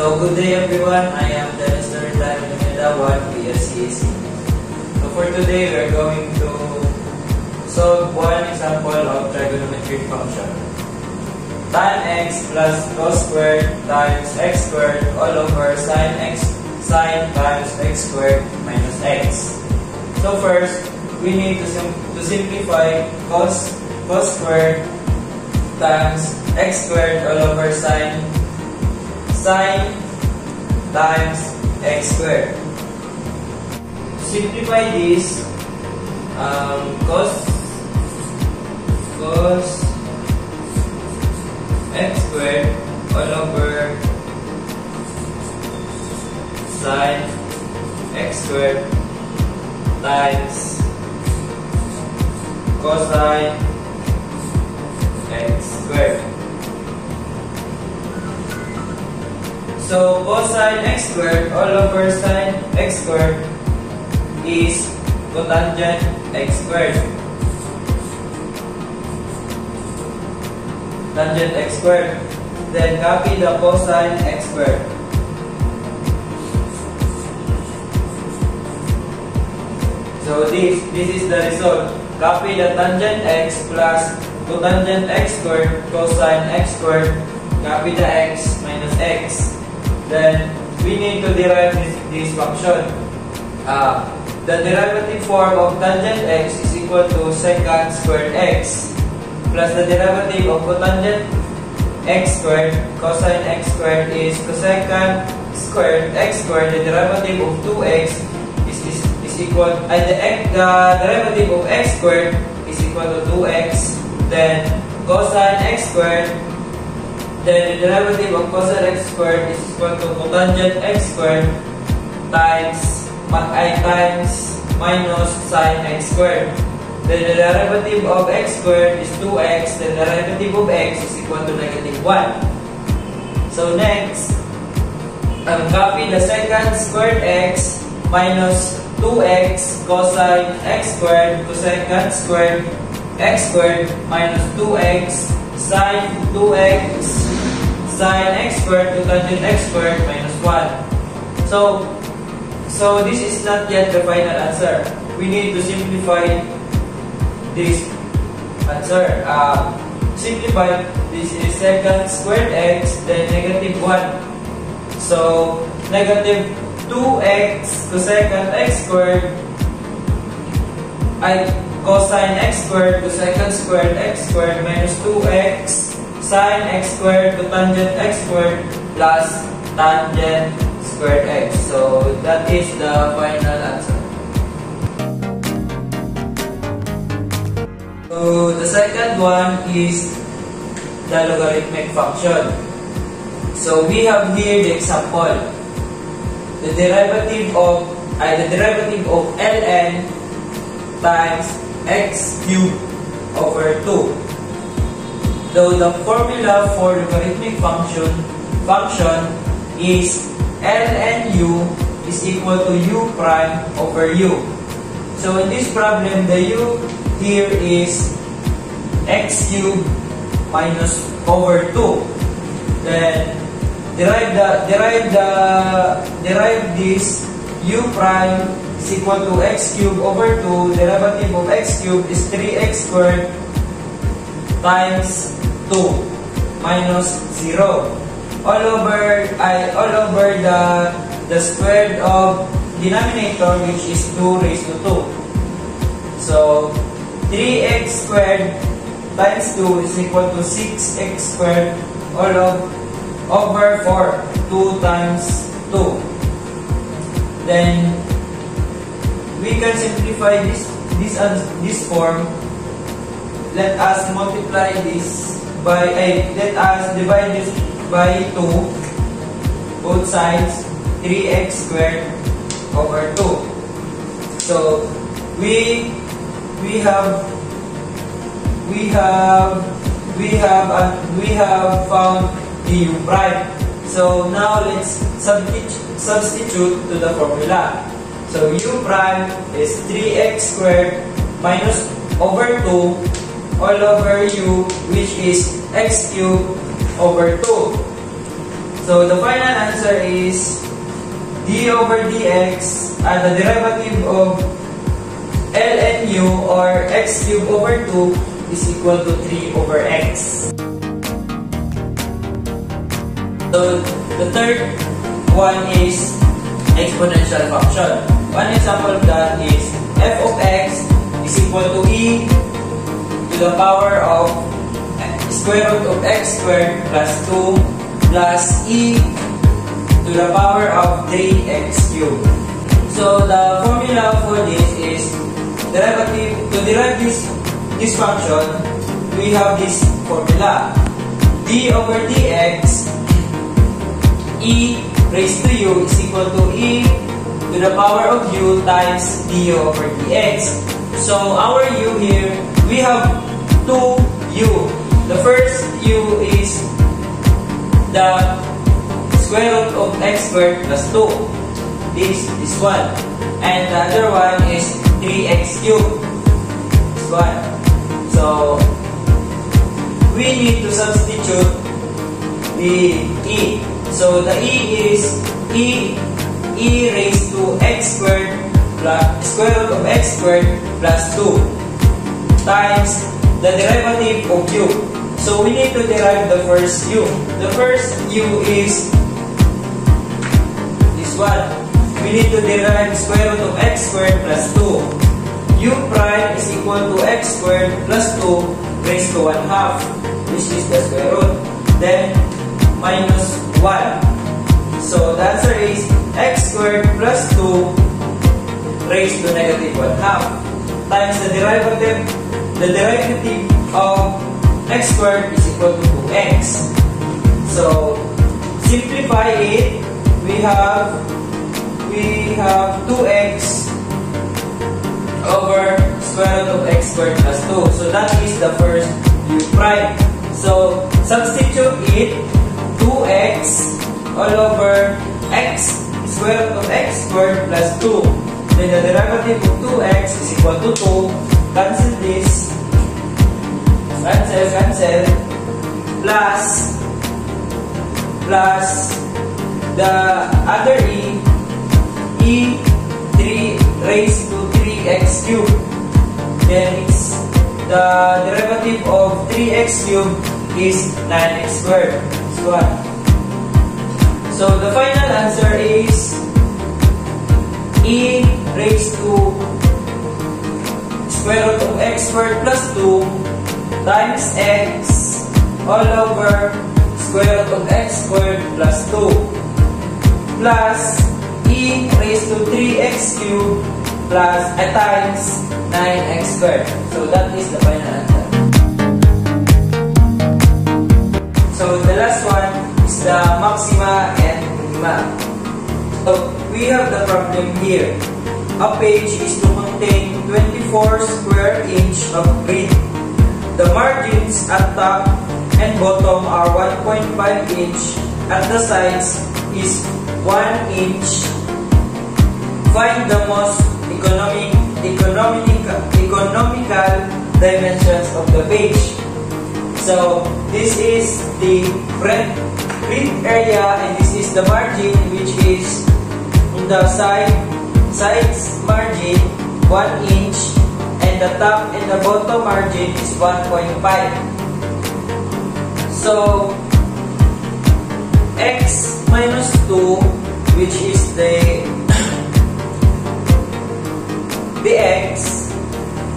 So, good day everyone. I am Dennis Dorintan Lumeda 1 PSCAC. So, for today, we are going to solve one example of trigonometric function. Tan x plus cos squared times x squared all over sine x sine times x squared minus x. So, first, we need to, sim to simplify cos, cos squared times x squared all over sine sine times x squared. Simplify this, um, cos cos x squared all over sine x squared times cosine x squared. So cosine x squared all over sine x squared is cotangent x squared. Tangent x squared. Then copy the cosine x squared. So this this is the result. Copy the tangent x plus cotangent x squared cosine x squared. Copy the x minus x. Then we need to derive this, this function. Uh, the derivative form of tangent x is equal to secant squared x plus the derivative of cotangent x squared cosine x squared is cosecant squared x squared. The derivative of 2x is, is, is equal and the, the derivative of x squared is equal to 2x. Then cosine x squared then the derivative of cosine x squared is equal to cotangent x squared times i times minus sine x squared. Then the derivative of x squared is 2x. The derivative of x is equal to negative 1. So next, um, copy the secant squared x minus 2x cosine x squared cosecant squared x squared minus 2x sine 2x sine x squared to tangent x squared minus 1. So, so this is not yet the final answer. We need to simplify this answer. Uh, simplify this is secant squared x then negative 1. So, negative 2x cosecant x squared I cosine x squared cosecant squared x squared minus 2x sine x squared to tangent x squared plus tangent squared x. So that is the final answer. So the second one is the logarithmic function. So we have here the example. The derivative of uh, the derivative of ln times x cubed over 2. Though the formula for logarithmic function function is ln u is equal to u prime over u. So in this problem, the u here is x cubed minus over 2. Then derive the derive the derive this u prime is equal to x cubed over 2. Derivative of x cubed is 3x squared times 2 minus 0 all over I all over the the squared of denominator which is 2 raised to 2 so 3x squared times 2 is equal to 6x squared all of over 4 2 times 2 then we can simplify this this this form let us multiply this by eh, let us divide this by 2 both sides 3x squared over 2 so we we have we have we have uh, we have found the u prime. So now let's substitute substitute to the formula. So u prime is 3x squared minus over 2 all over u which is x cubed over 2. So the final answer is d over dx and the derivative of ln u or x cubed over 2 is equal to 3 over x. So the third one is exponential function. One example of that is f of x is equal to e the power of square root of x squared plus 2 plus e to the power of 3x cubed. So the formula for this is derivative to derive this this function we have this formula d over dx e raised to u is equal to e to the power of u times du over dx. So our u here, we have two u. The first u is the square root of x squared plus 2. This, this one. And the other one is 3x cubed. This one. So, we need to substitute the e. So the e is e e raised to x squared plus square root of x squared plus 2 times the derivative of u. So we need to derive the first u. The first u is this one. We need to derive square root of x squared plus 2. u prime is equal to x squared plus 2 raised to 1 half, which is the square root. Then minus 1. So the answer is x squared plus 2 raised to negative 1 half times the derivative the derivative of x squared is equal to 2x. So simplify it. We have we have 2x over square root of x squared plus 2. So that is the first u prime. So substitute it 2x all over x square root of x squared plus 2. Then the derivative of 2x is equal to 2. Cancel this. Cancel, cancel. Plus, plus the other e, e 3 raised to 3x cubed. Then it's the derivative of 3x cubed is 9x squared. So, so the final answer is e raised to square root of x squared plus 2 times x all over square root of x squared plus 2 plus e raised to 3x cubed plus a times 9x squared. So that is the final answer. So the last one is the maxima minima. So we have the problem here. A page is to contain 24 square inch of grid. The margins at top and bottom are 1.5 inch. At the sides is 1 inch. Find the most economic, economic, economical dimensions of the page. So this is the grid area and this is the margin which is on the side sides margin 1 inch and the top and the bottom margin is 1.5. So x minus 2 which is the the x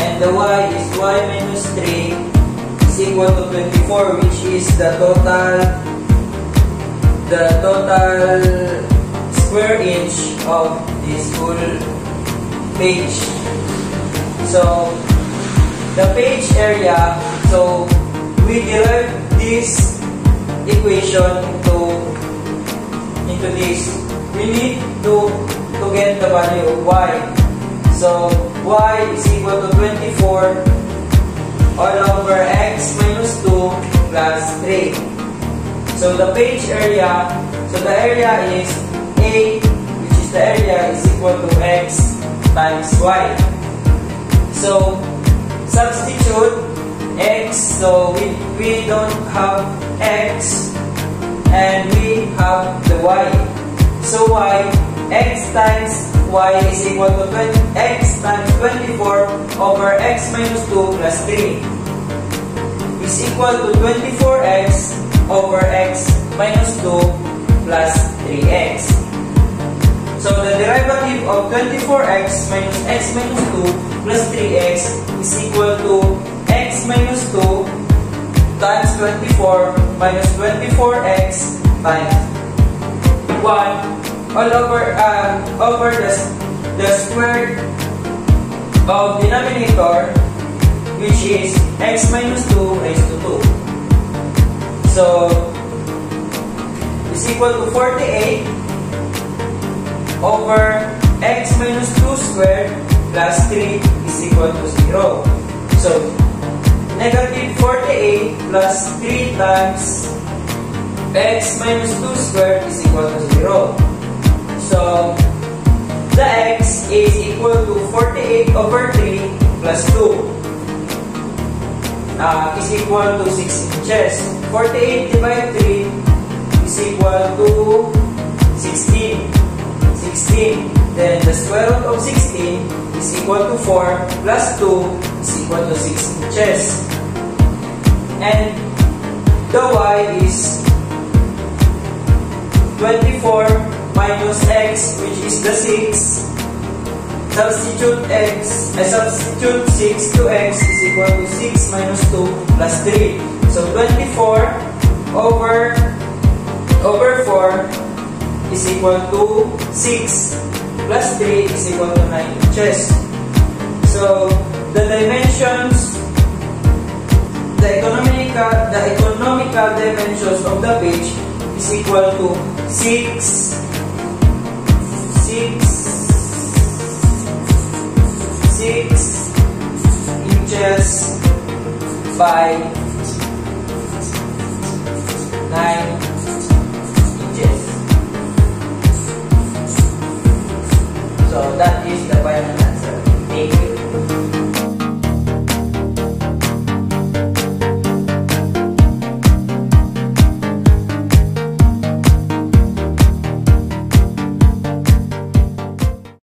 and the y is y minus 3 is equal to 24 which is the total the total square inch of this whole page. So the page area, so we derive this equation into into this. We need to to get the value of y. So y is equal to 24 all over x minus 2 plus 3. So the page area, so the area is A, which is the area is equal to x times y. So substitute x, so we, we don't have x, and we have the y. So y, x times y is equal to 20, x times 24 over x minus 2 plus 3 is equal to 24x over x minus 2 plus 3x. So the derivative of 24x minus x minus 2 plus 3x is equal to x minus 2 times 24 minus 24x times 1 all over uh, over the, the square of denominator which is x minus 2 raised to 2. So, is equal to 48 over x minus 2 squared plus 3 is equal to 0. So, negative 48 plus 3 times x minus 2 squared is equal to 0. So, the x is equal to 48 over 3 plus 2 uh, is equal to 6 inches. 48 divided 3 is equal to 16. 16. Then the square root of 16 is equal to 4 plus 2 is equal to 6 inches. And the y is 24 minus x which is the 6. Substitute x, uh, substitute 6 to x is equal to 6 minus 2 plus 3. So 24 over over 4 is equal to 6 plus 3 is equal to 9 inches. So, the dimensions, the economical, the economical dimensions of the page is equal to 6, 6, 6 inches by